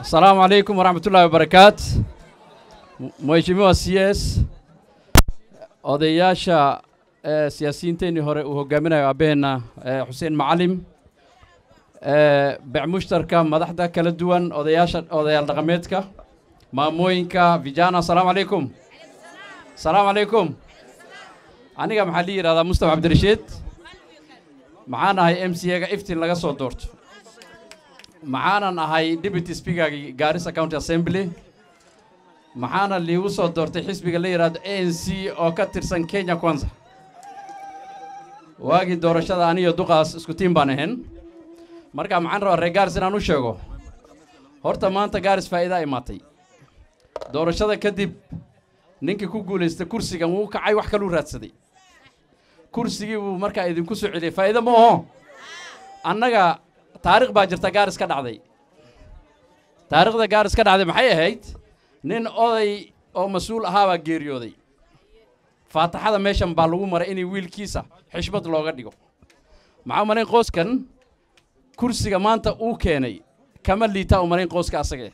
Assalamu alaikum warahmatullahi wabarakatuh. Mheshimiwa CS odayaasha eh, siyaasiyiinteennii hore uu hogaaminayo aabaheenna eh, xuseen macalim eh, bec mushtarka madaxda kala duwan odayaasha odayaal dhaqameedka maamooyinka vijana asalaamu calaykum asalaamu calaykum aniga maxaa la yidhahdaa mustafa cabdirashiid? Maxaan ahay m c ga iftin laga soo doorto maxaanan ahay deputy speakergii gaarisa county assembly. Maxaana liigu soo doortay xisbiga la yidhaahdo a n c oo ka tirsan kenya kwanza. Waagii doorashada aniyo duqaas isku tiim baan ahayn. Marka maxaan rabaa reer gaaris inaan u sheego horta maanta gaaris faa'iidaa imaatay. Doorashada kadib ninkii ku guulaystay kursigan wuu kacay wax kaluu raadsaday. Kursigii buu markaa idinku soo celiyay. Faa'iido ma oho. Annaga taarikh baa jirta gaaris ka dhacday. Taarikhda gaaris ka dhacday maxay ahayd? Nin oday oo mas'uul ahaabaa geeriyooday. Faataxada meeshan baa lagu maray inay wiilkiisa xishmad looga dhigo. Maxaa umalayn qoyskan kursiga maanta uu keenay kama liitaa umalayn qoyska asagee.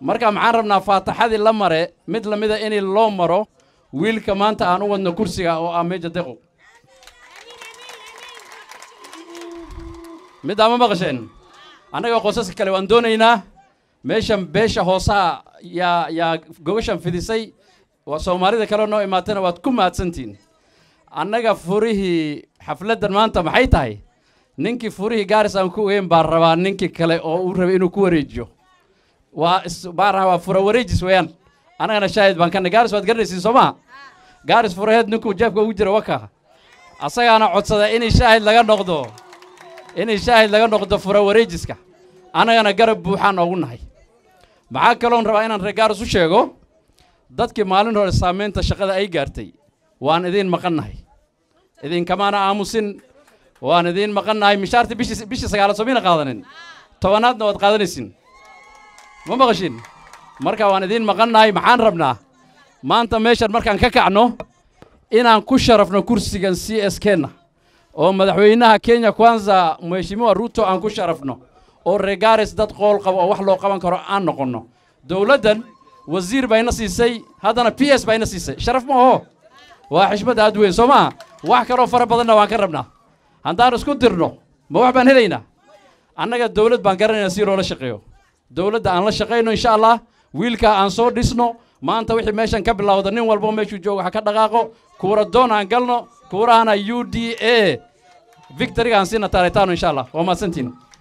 Marka maxaan rabnaa faataxadii la mare mid lamida in loo maro wiilka maanta aan u wadno kursiga oo ah meeja deqo middaa ma maqasheen annaga qosaska kale waan doonaynaa meeshan beesha hoosaha yaa yaa gogashan fidisay. Waa soomaalida kale noo imaatana waad ku mahadsantihin annaga furihii xafladdan maanta maxay tahay? Ninkii furihii gaaris aan ku ogeyn baan rabaa ninkii kale oo uu rabay inuu ku wareejiyo. Waa baan rabaa fura wareejis weeyaan. Annagana shaahid baan kana gaaris waad garanaysiin soo maa gaaris furaheed ninkuu jeebka ugu jira waka asagaana codsada inay shaahid laga noqdo inay shaahid laga noqdo fura wareejiska annagana garab buuxaan oogu nahay. Maxaa kaloon rabaa inaan reer gaaris u sheego? Dadkii maalin hore saamaynta shaqada ay gaartay waan idiin maqan nahay. Idinkamaana aamusin waan idiin maqan nahay. Mishaartii bishii sagaalaad soomina qaadanin. Tobanaadna waad qaadanaysin. Ma maqashin? Marka waan idiin maqan nahay maxaan rabnaa? Maanta meeshan markaan ka kacno inaan ku sharafno kursigan c s kenna oo madaxweynaha kenya kwanza mheshimiwa ruto aan ku sharafno oo regares dad qool qabo oo wax loo qaban karo aan noqonno. Dowladdan wasiir bayna siisay haddana p s bayna siisay. Sharaf ma oho. Waa xishmad aad weyn. Soo maa wax kaloo fara badanna waan ka rabnaa. Haddaan isku dirno ma wax baan helaynaa annaga dowlad baan garanaynaa si loola shaqeeyo. Dowladda aan la shaqayno insha allah wiilkaa aan soo dhisno maanta wixii meeshan ka bilowda nin walbo meeshuu joogo ha ka dhaqaaqo. Kuura doon aan galno kuurahana u d a. Victoryga aan siina taaritaano insha allah. Waa mahadsantiin